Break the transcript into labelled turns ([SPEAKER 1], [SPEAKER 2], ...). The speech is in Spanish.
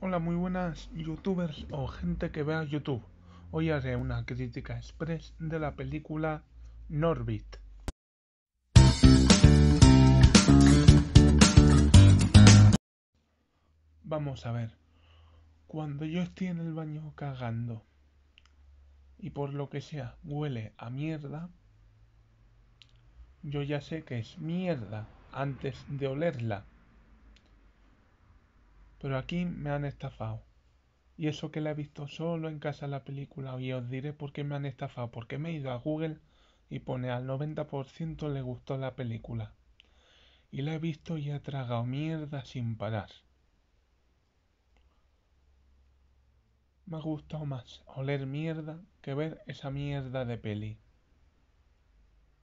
[SPEAKER 1] Hola, muy buenas youtubers o gente que vea YouTube. Hoy haré una crítica express de la película Norbit. Vamos a ver. Cuando yo estoy en el baño cagando y por lo que sea huele a mierda, yo ya sé que es mierda antes de olerla. Pero aquí me han estafado. Y eso que la he visto solo en casa la película. Y os diré por qué me han estafado. Porque me he ido a Google y pone al 90% le gustó la película. Y la he visto y he tragado mierda sin parar. Me ha gustado más oler mierda que ver esa mierda de peli.